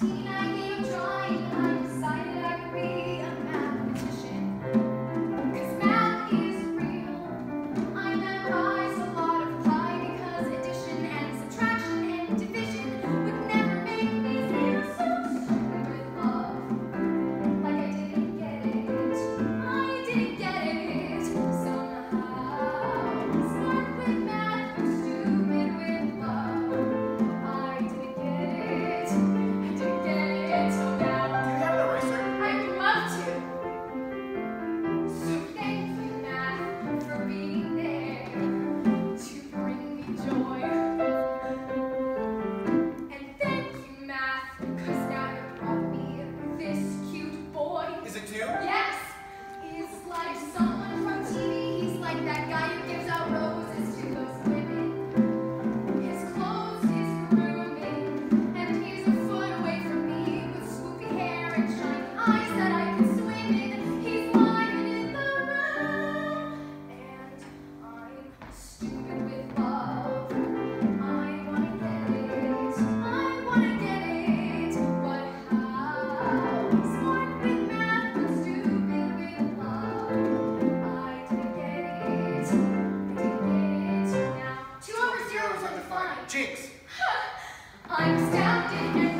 Tina. Jinx! I'm stabbed in